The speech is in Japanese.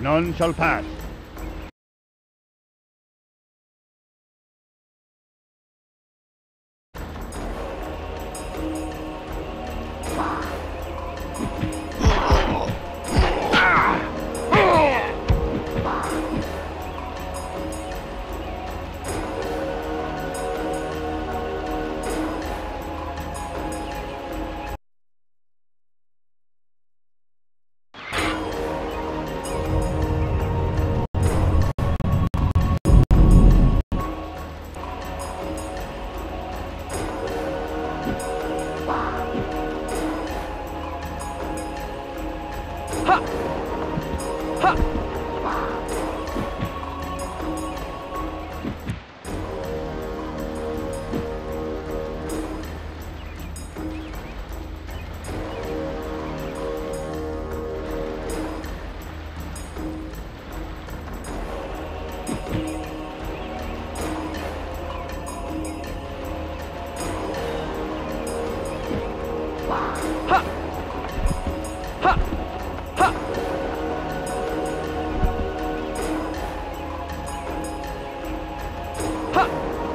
None shall pass. はっ。哈！